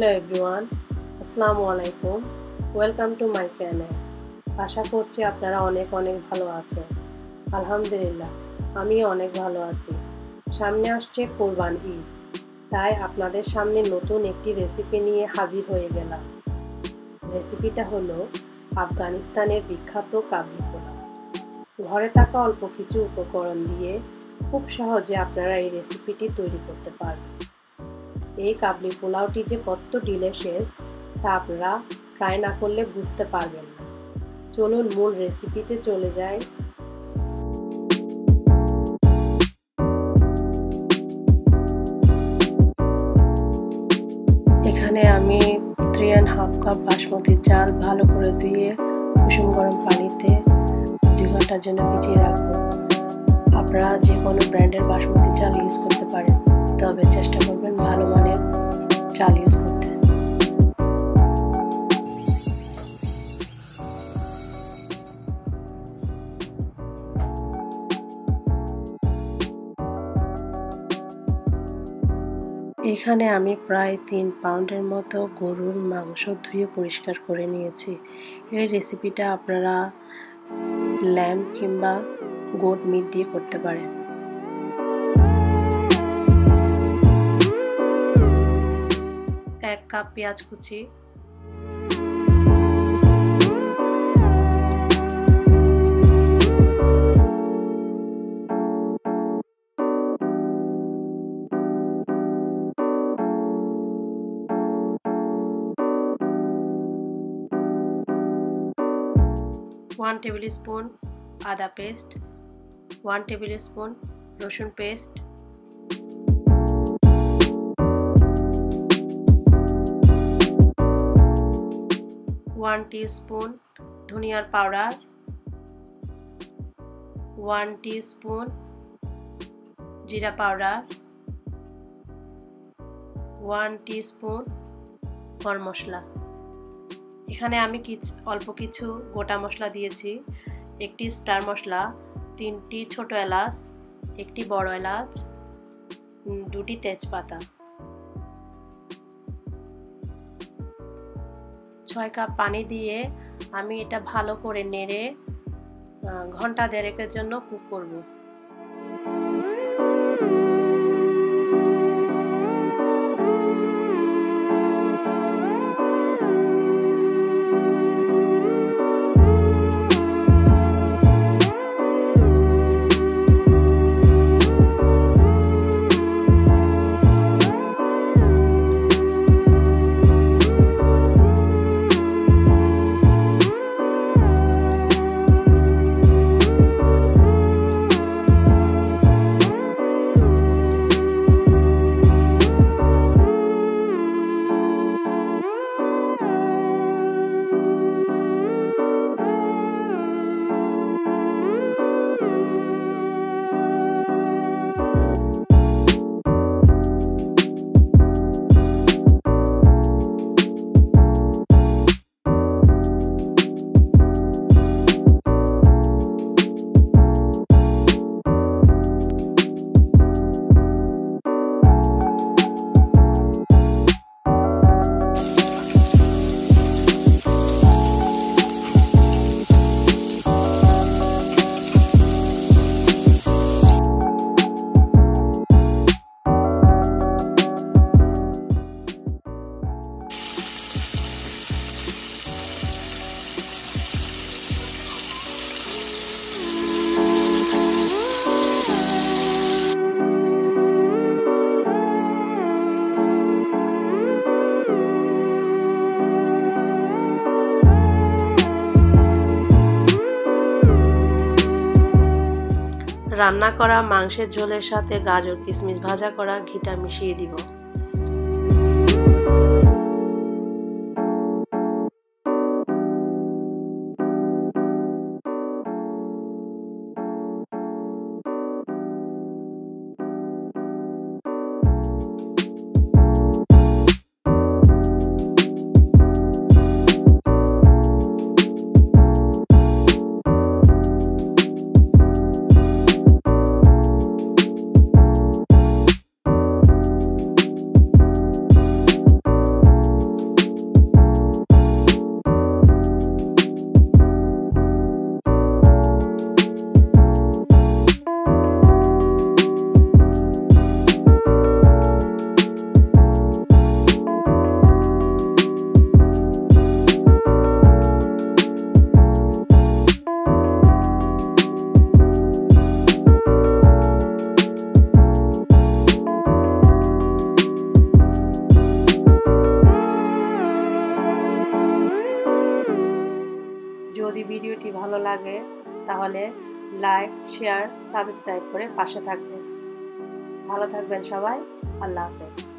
Hello everyone, আসসালামু আলাইকুম। Welcome to my channel. আশা করছি আপনারা অনেক অনেক ভালো আছেন। আলহামদুলিল্লাহ আমি অনেক ভালো আছি। সামনে আসছে কোরবান ঈদ। তাই আপনাদের সামনে নতুন একটি রেসিপি নিয়ে হাজির হয়ে গেলাম। রেসিপিটা হলো আফগানিস্তানের বিখ্যাত কাবলি পোলাও। ঘরে থাকা অল্প কিছু উপকরণ দিয়ে খুব সহজে আপনারা এই রেসিপিটি তৈরি করতে পারবেন। এই কাবলি পোলাওটি যে কত ডিলিশিয়াস তা আপনারা ট্রাই না করলে বুঝতে পারবেন না। চলুন মূল রেসিপিতে চলে যাই। এখানে আমি three and half cup basmati চাল ভালো করে ধুয়ে কুসুম গরম পানিতে দুই ঘণ্টার জন্য ভিজিয়ে রাখব। আপনারা যে কোনো ব্র্যান্ডের বাসমতি চাল ইউজ করতে পারেন। তবে চেষ্টা করবেন ভালো মানের চাল ইউজ করতে। এখানে আমি প্রায় তিন পাউন্ডের মতো গরুর মাংস ধুয়ে পরিষ্কার করে নিয়েছি। এই রেসিপিটা আপনারা ল্যাম্প কিংবা গোট মিট দিয়ে করতে পারেন। এক কাপ পেঁয়াজ কুচি ওয়ান টেবিল স্পুন আদা পেস্ট ওয়ান টেবিল স্পুন রসুন পেস্ট ওয়ান স্পুন ধনিয়ার পাউডার, ওয়ান স্পুন জিরা powder, one spoon garam masala. এখানে আমি কিছু, অল্প কিছু গোটা মশলা দিয়েছি। একটি স্টার মশলা, তিনটি ছোট এলাচ, একটি বড় এলাচ দুটি তেজপাতা। ছয় কাপ পানি দিয়ে আমি এটা ভালো করে নেড়ে ঘণ্টা দেড়েকের জন্য কুক করব। রান্না করা মাংসের ঝোলের সাথে গাজর কিশমিশ ভাজা করা ঘিটা মিশিয়ে দিব। যদি ভিডিওটি ভালো লাগে, তাহলে লাইক, শেয়ার, সাবস্ক্রাইব করে পাশে থাকবেন। ভালো থাকবেন সবাই, আল্লাহ হাফেজ।